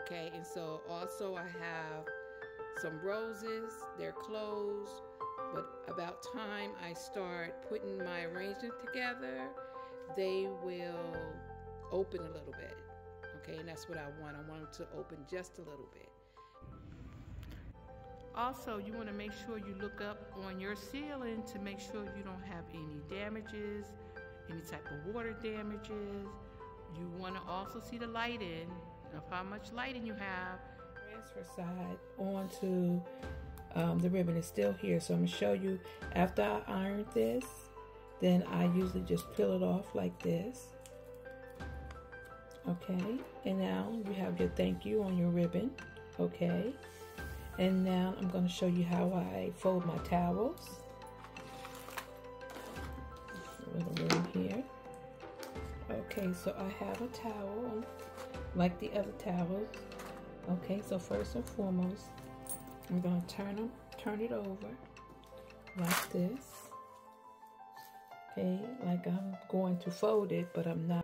Okay, and so also I have some roses, they're closed, but about time I start putting my arrangement together, they will open a little bit. Okay, and that's what I want. I want them to open just a little bit. Also, you want to make sure you look up on your ceiling to make sure you don't have any damages, any type of water damages. You want to also see the lighting of how much lighting you have. Transfer side onto um, the ribbon is still here, so I'm to show you after I iron this. Then I usually just peel it off like this. Okay, and now you have your thank you on your ribbon. Okay, and now I'm going to show you how I fold my towels. A little room here. Okay, so I have a towel like the other towels. Okay, so first and foremost, I'm to turn them, turn it over like this. Okay, like I'm going to fold it, but I'm not.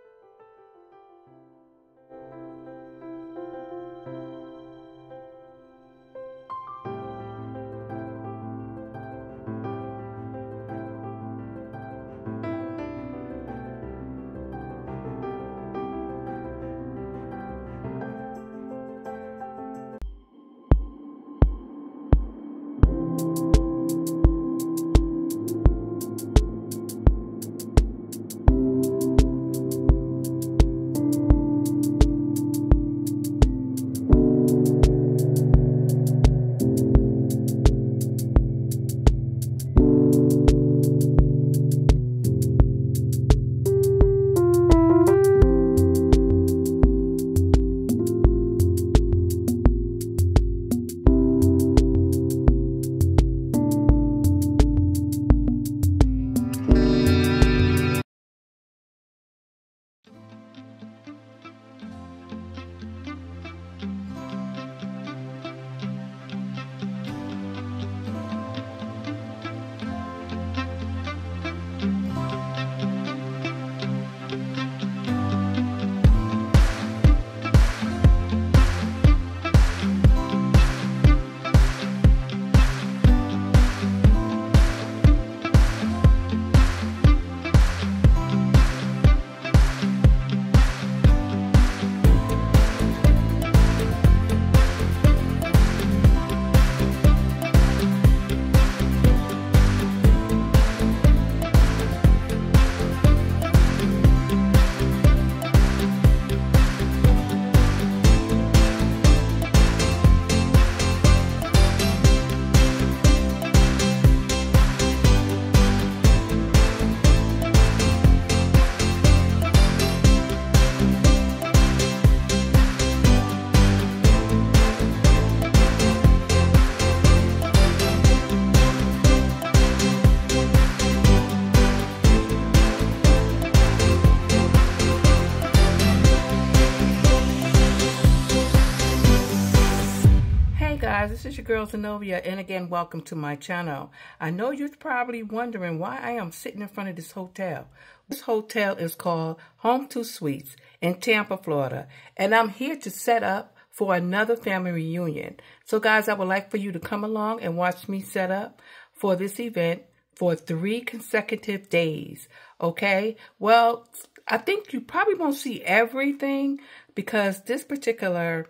Girl Zanovia, and again, welcome to my channel. I know you're probably wondering why I am sitting in front of this hotel. This hotel is called Home2 Suites in Tampa, Florida, and I'm here to set up for another family reunion. So guys, I would like for you to come along and watch me set up for this event for three consecutive days, okay? Well, I think you probably won't see everything because this particular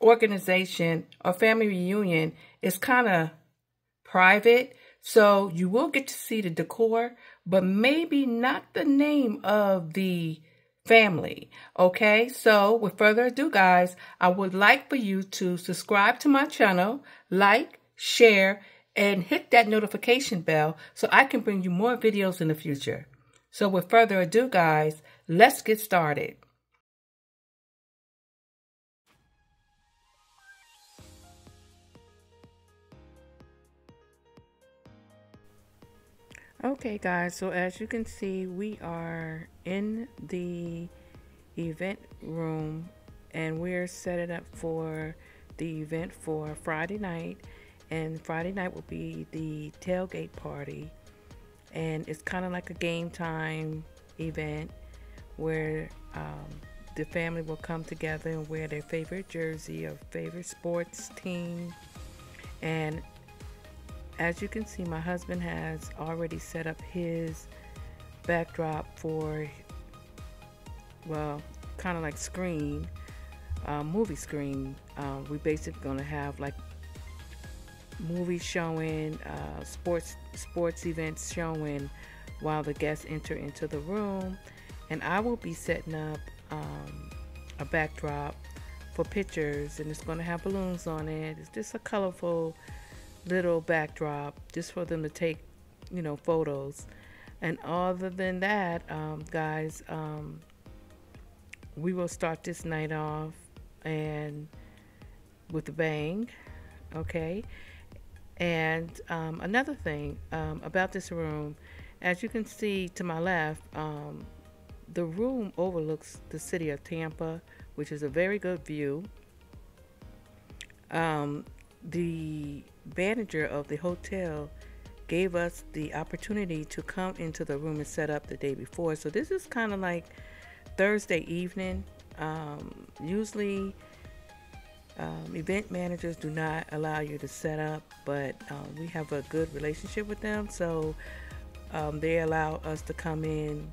organization or family reunion is kind of private. So you will get to see the decor, but maybe not the name of the family. Okay, so with further ado, guys, I would like for you to subscribe to my channel, like, share, and hit that notification bell so I can bring you more videos in the future. So with further ado, guys, let's get started. Okay guys, so as you can see, we are in the event room and we're setting up for the event for Friday night and Friday night will be the tailgate party and it's kind of like a game time event where um, the family will come together and wear their favorite jersey or favorite sports team. And as you can see, my husband has already set up his backdrop for, well, kind of like screen, uh, movie screen. Uh, we basically gonna have like movies showing, uh, sports sports events showing while the guests enter into the room, and I will be setting up um, a backdrop for pictures, and it's gonna have balloons on it. It's just a colorful little backdrop just for them to take, you know, photos. And other than that, um, guys, um, we will start this night off and with a bang, okay? And um, another thing um, about this room, as you can see to my left, um, the room overlooks the city of Tampa, which is a very good view. Um, the manager of the hotel gave us the opportunity to come into the room and set up the day before. So this is kind of like Thursday evening. Um, usually, um, event managers do not allow you to set up, but um, we have a good relationship with them, so um, they allow us to come in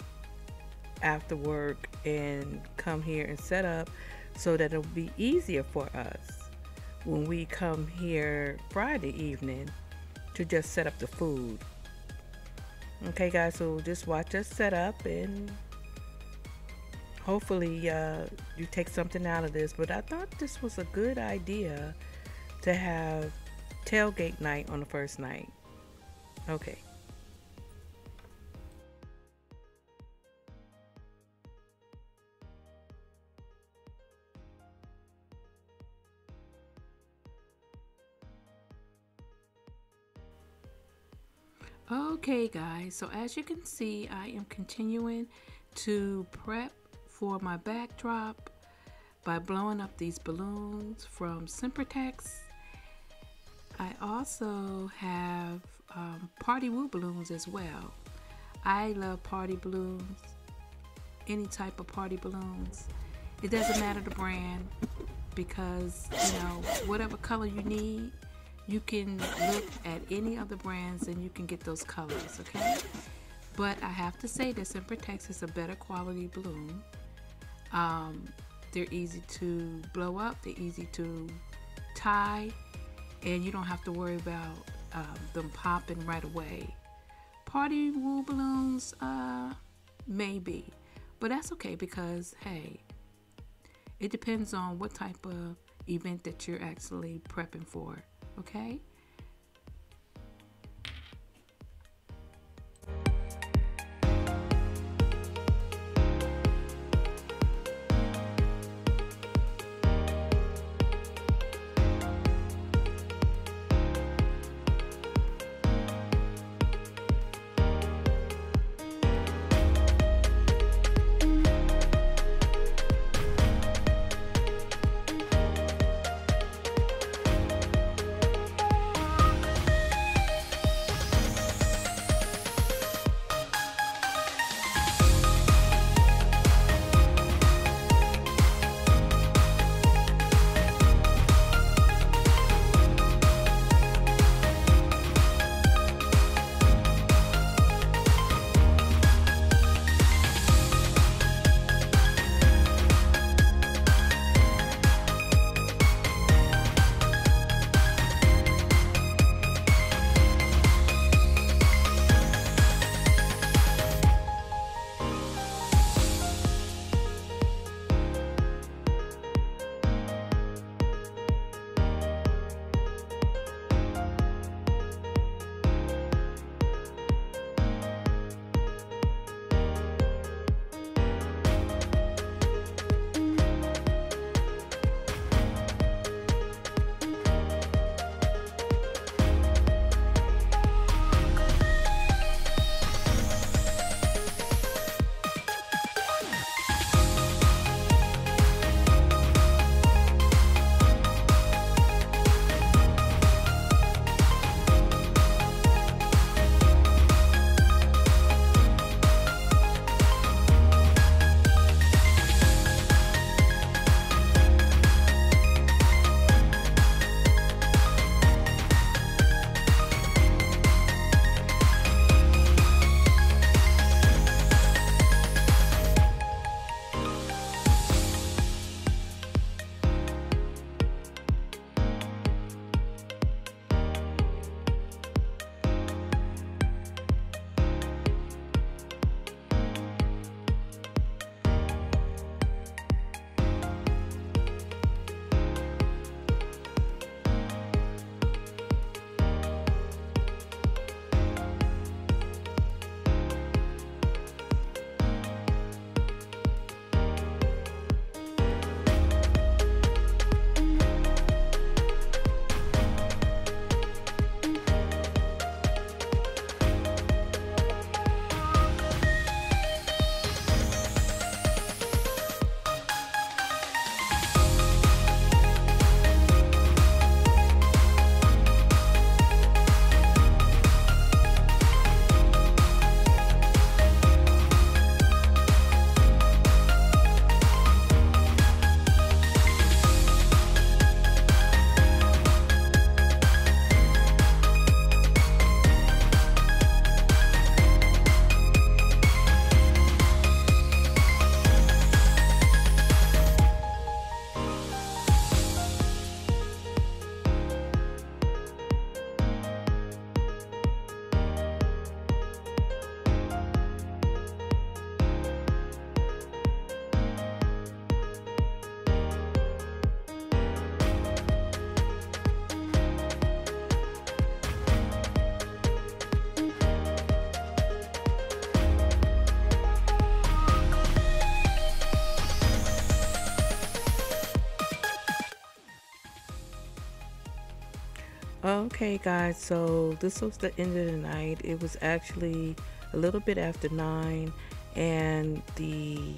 after work and come here and set up so that it'll be easier for us when we come here Friday evening to just set up the food. Okay, guys, so just watch us set up and hopefully uh, you take something out of this. But I thought this was a good idea to have tailgate night on the first night. Okay. Okay guys, so as you can see, I am continuing to prep for my backdrop by blowing up these balloons from Sempertex. I also have um, party woo balloons as well. I love party balloons, any type of party balloons. It doesn't matter the brand because, you know, whatever color you need, you can look at any of the brands and you can get those colors, okay? But I have to say that Sempertex is a better quality balloon. Um, they're easy to blow up, they're easy to tie, and you don't have to worry about um, them popping right away. Party Woo balloons, uh, maybe, but that's okay because hey, it depends on what type of event that you're actually prepping for okay? Okay, guys, so this was the end of the night. It was actually a little bit after 9, and the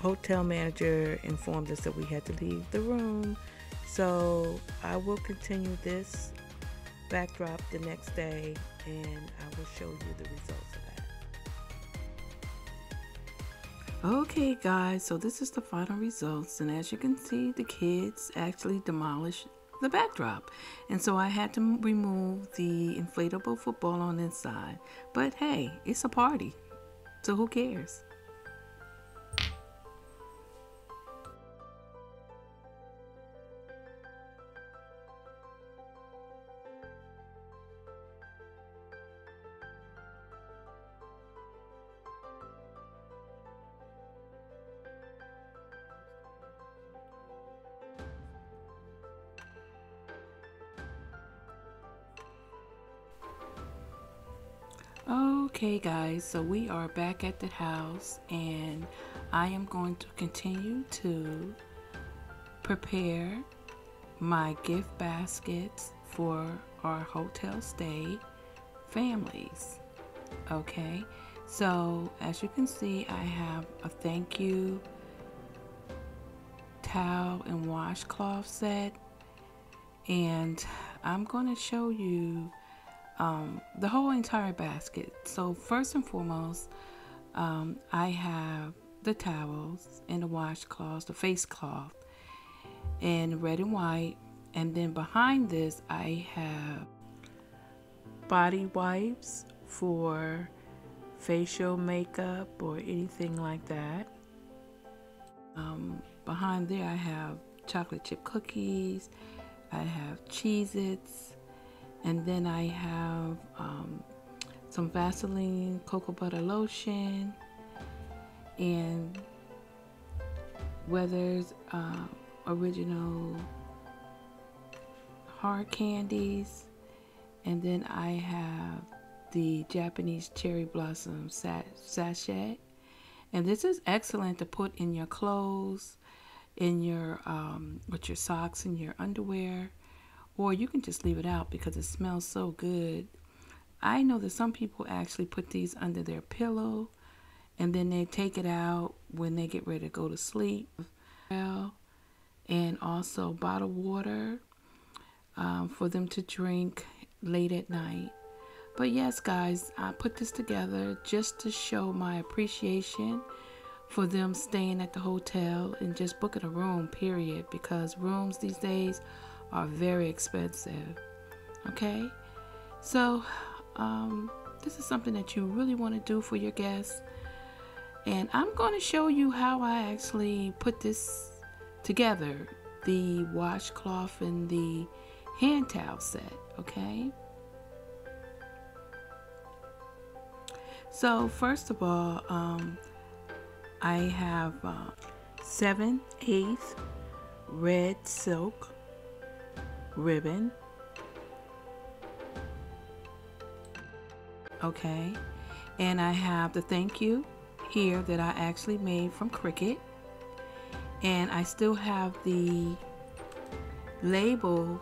hotel manager informed us that we had to leave the room. So I will continue this backdrop the next day, and I will show you the results of that. Okay, guys, so this is the final results, and as you can see, the kids actually demolished the backdrop. And so I had to remove the inflatable football on inside. But hey, it's a party. So who cares? Okay, guys, so we are back at the house, and I am going to continue to prepare my gift baskets for our hotel stay families. Okay, so as you can see, I have a thank you towel and washcloth set, and I'm going to show you um, the whole entire basket. So, first and foremost, um, I have the towels and the washcloths, the face cloth, in red and white. And then behind this, I have body wipes for facial makeup or anything like that. Um, behind there, I have chocolate chip cookies, I have Cheez Its, and then I have um, some Vaseline cocoa butter lotion and Werther's uh, original hard candies. And then I have the Japanese cherry blossom sachet. And this is excellent to put in your clothes, in your um, with your socks and your underwear or you can just leave it out because it smells so good. I know that some people actually put these under their pillow and then they take it out when they get ready to go to sleep. And also bottled water um, for them to drink late at night. But yes, guys, I put this together just to show my appreciation for them staying at the hotel and just booking a room, period. Because rooms these days are very expensive. Okay? So, um, this is something that you really want to do for your guests. And I'm going to show you how I actually put this together the washcloth and the hand towel set. Okay? So, first of all, um, I have uh, 7 eighths red silk ribbon. Okay, and I have the thank you here that I actually made from Cricut. And I still have the label,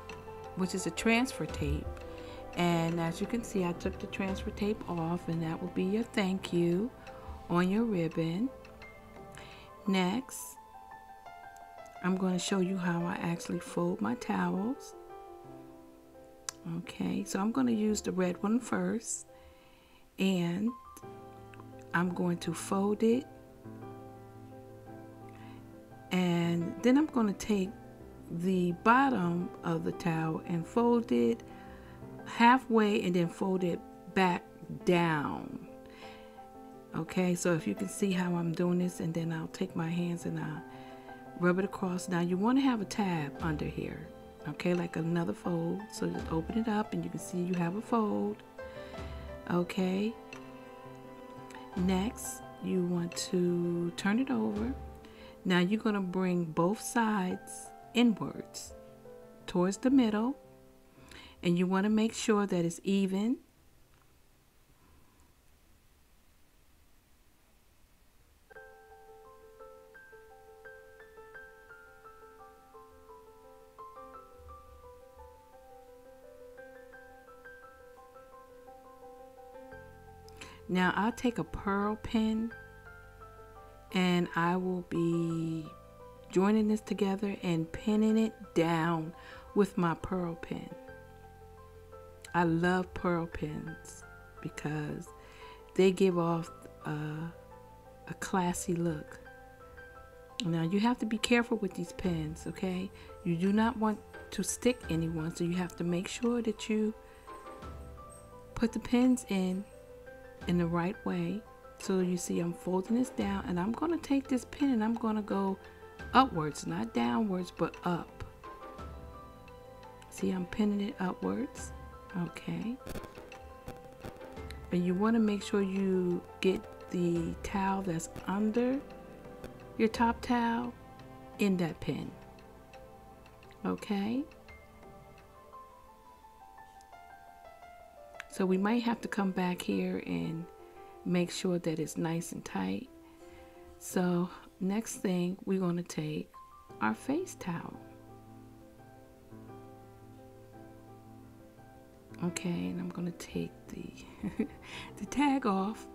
which is a transfer tape. And as you can see, I took the transfer tape off, and that will be your thank you on your ribbon. Next, I'm going to show you how I actually fold my towels. Okay, so I'm going to use the red one first and I'm going to fold it and then I'm going to take the bottom of the towel and fold it halfway and then fold it back down. Okay, so if you can see how I'm doing this and then I'll take my hands and I'll rub it across. Now you want to have a tab under here okay like another fold. So just open it up and you can see you have a fold. Okay. Next you want to turn it over. Now you're going to bring both sides inwards towards the middle. And you want to make sure that it's even Now I'll take a pearl pin and I will be joining this together and pinning it down with my pearl pin. I love pearl pins because they give off a, a classy look. Now you have to be careful with these pins, okay? You do not want to stick anyone, so you have to make sure that you put the pins in in the right way. So you see I'm folding this down and I'm going to take this pin and I'm going to go upwards, not downwards, but up. See, I'm pinning it upwards. Okay. And you want to make sure you get the towel that's under your top towel in that pin. Okay. So we might have to come back here and make sure that it's nice and tight. So next thing we're going to take our face towel. Okay, and I'm going to take the, the tag off.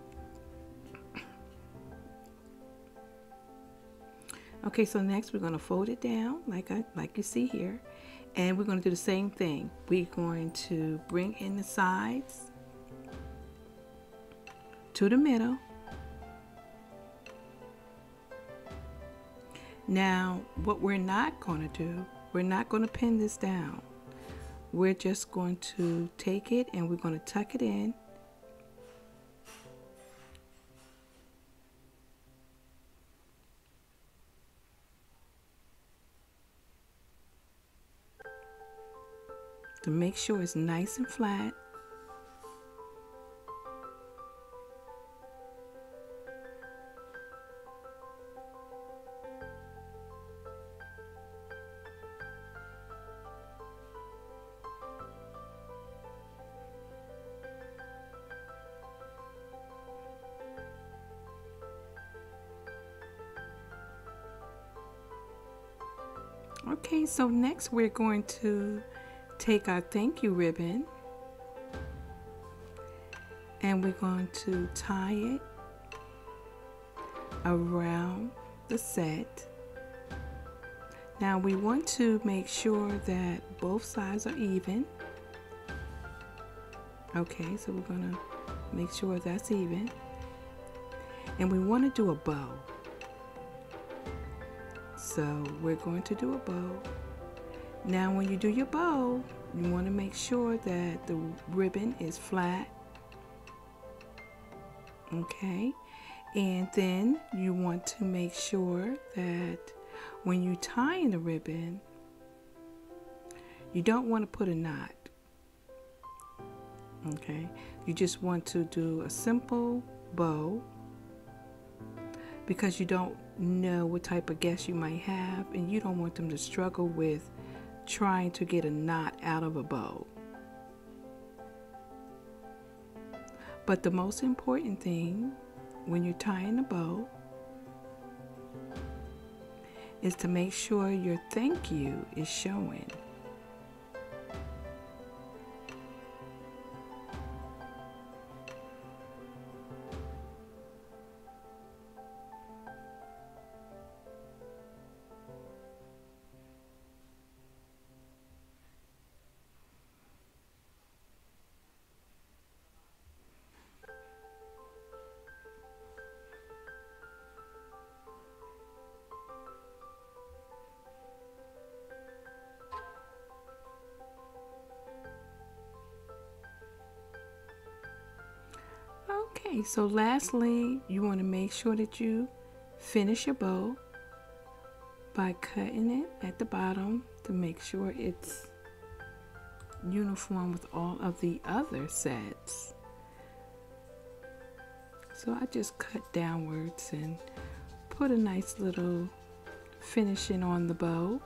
Okay, so next we're going to fold it down like I like you see here. And we're going to do the same thing. We're going to bring in the sides to the middle. Now, what we're not going to do, we're not going to pin this down. We're just going to take it and we're going to tuck it in. To make sure it's nice and flat. Okay, so next we're going to take our thank you ribbon and we're going to tie it around the set. Now we want to make sure that both sides are even. Okay, so we're going to make sure that's even. And we want to do a bow. So we're going to do a bow. Now when you do your bow, you want to make sure that the ribbon is flat. Okay. And then you want to make sure that when you tie in the ribbon, you don't want to put a knot. Okay. You just want to do a simple bow because you don't know what type of guests you might have and you don't want them to struggle with trying to get a knot out of a bow. But the most important thing when you're tying a bow is to make sure your thank you is showing. Okay, so lastly, you want to make sure that you finish your bow by cutting it at the bottom to make sure it's uniform with all of the other sets. So I just cut downwards and put a nice little finishing on the bow.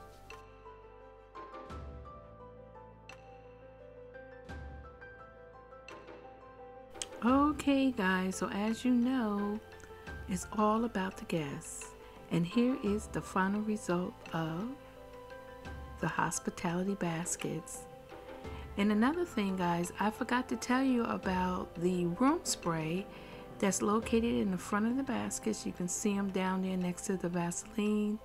Okay, guys, so as you know, it's all about the guests. And here is the final result of the hospitality baskets. And another thing, guys, I forgot to tell you about the room spray that's located in the front of the baskets. You can see them down there next to the Vaseline.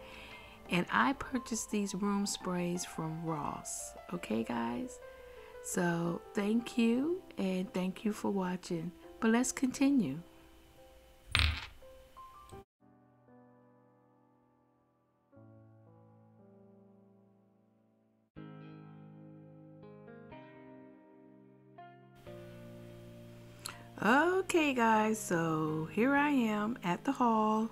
And I purchased these room sprays from Ross. Okay, guys? So thank you and thank you for watching. But let's continue. Okay, guys, so here I am at the hall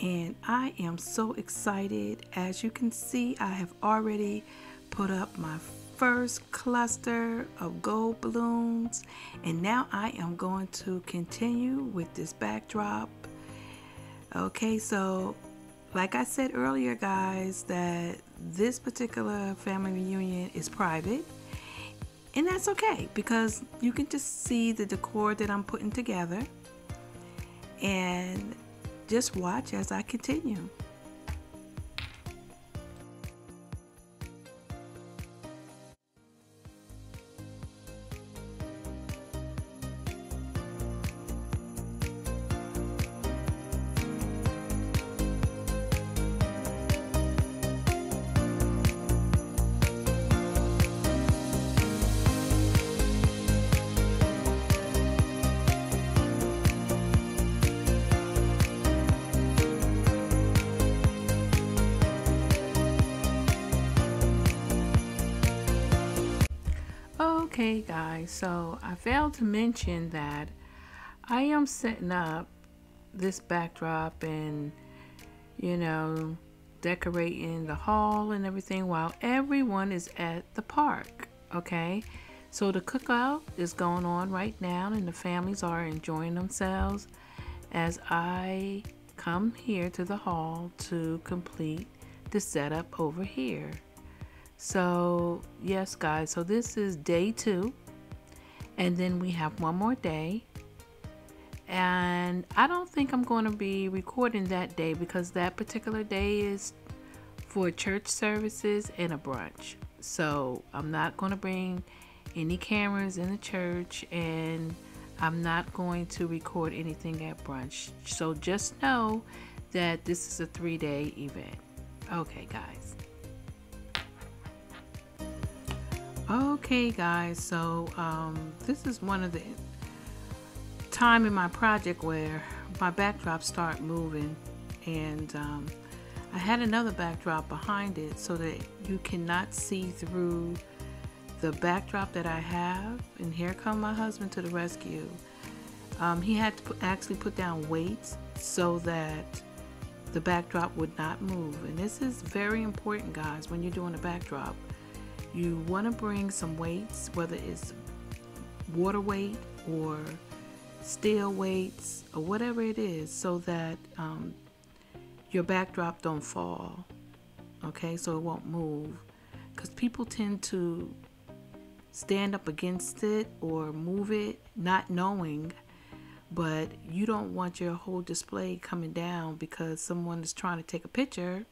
and I am so excited. As you can see, I have already put up my first cluster of gold balloons, and now I am going to continue with this backdrop. Okay, so like I said earlier, guys, that this particular family reunion is private and that's okay because you can just see the decor that I'm putting together and just watch as I continue. Okay guys, so I failed to mention that I am setting up this backdrop and you know decorating the hall and everything while everyone is at the park okay? So the cookout is going on right now and the families are enjoying themselves as I come here to the hall to complete the setup over here so, yes, guys, so this is day two, and then we have one more day. And I don't think I'm going to be recording that day because that particular day is for church services and a brunch. So, I'm not going to bring any cameras in the church and I'm not going to record anything at brunch. So, just know that this is a three day event. Okay, guys. Okay guys, so um, this is one of the time in my project where my backdrops start moving and um, I had another backdrop behind it so that you cannot see through the backdrop that I have. And here come my husband to the rescue. Um, he had to put, actually put down weights so that the backdrop would not move. And this is very important guys when you're doing a backdrop you want to bring some weights, whether it's water weight or steel weights or whatever it is, so that um, your backdrop don't fall. Okay, so it won't move. Because people tend to stand up against it or move it, not knowing but you don't want your whole display coming down because someone is trying to take a picture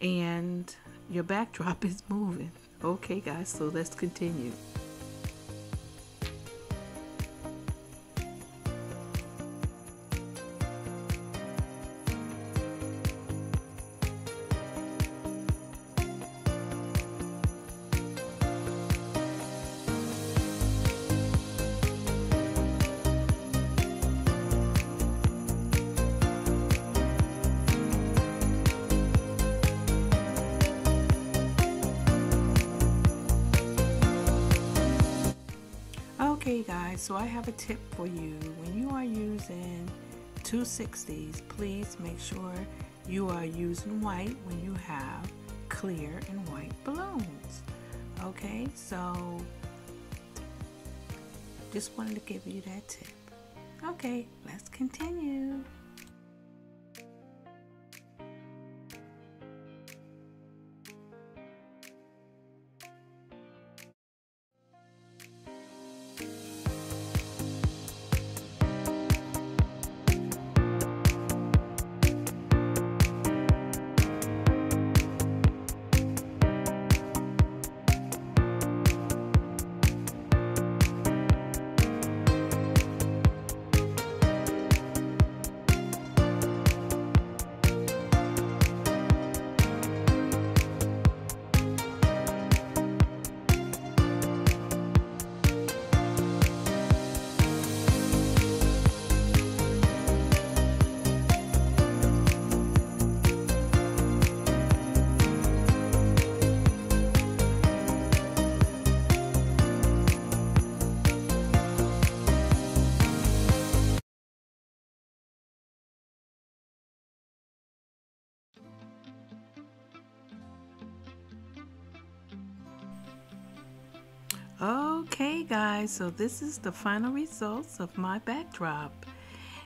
and your backdrop is moving. Okay, guys, so let's continue. Tip for you. When you are using 260s, please make sure you are using white when you have clear and white balloons. Okay, so just wanted to give you that tip. Okay, let's continue. Okay guys, so this is the final results of my backdrop.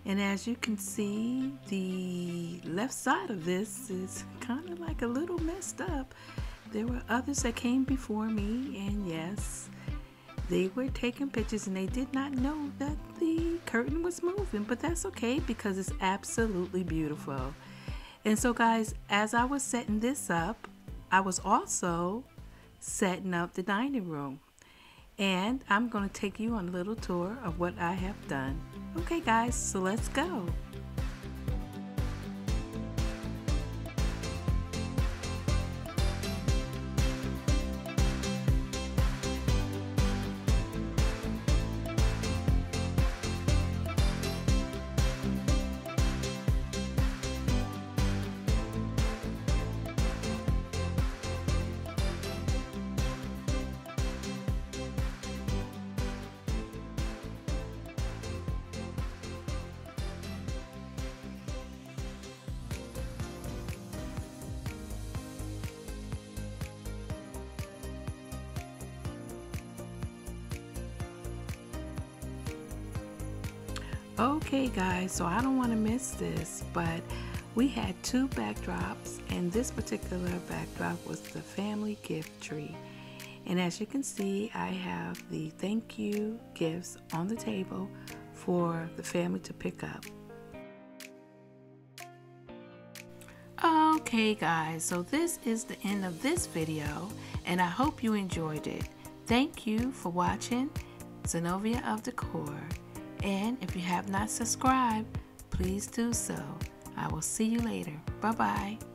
And as you can see, the left side of this is kind of like a little messed up. There were others that came before me, and yes, they were taking pictures and they did not know that the curtain was moving, but that's okay because it's absolutely beautiful. And so, guys, as I was setting this up, I was also setting up the dining room. And I'm going to take you on a little tour of what I have done. Okay, guys, so let's go. Guys, so I don't want to miss this, but we had two backdrops and this particular backdrop was the family gift tree. And as you can see, I have the thank you gifts on the table for the family to pick up. Okay guys, so this is the end of this video and I hope you enjoyed it. Thank you for watching Zanovia of Decor. And if you have not subscribed, please do so. I will see you later. Bye bye.